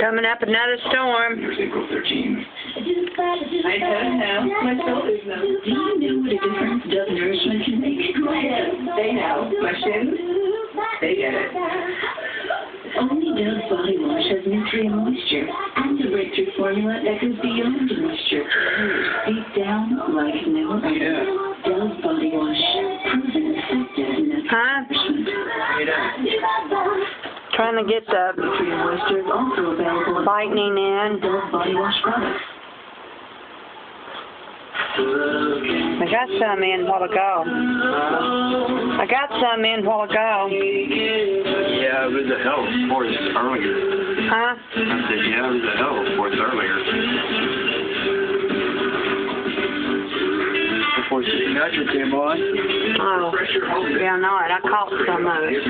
Coming up another storm. Here's April 13. I don't know. My shoulders know. Do you know what a difference Dove nourishment can make? Go ahead. They know. My shins, they get it. Only Dove body wash has NutriumMoisture and a breakthrough formula that goes beyond moisture. Deep down like no other. Yeah. Dove body wash. Proven effective in Huh? Trying to get the NutriumMoisture is also lightning in. Dove body wash products. I got some in while ago. I got some in while ago. Yeah, it was a hell of a force earlier. Huh? I said, yeah, it was a hell of a force earlier. Before Supernatural came on. Oh, yeah, no, I caught some of it.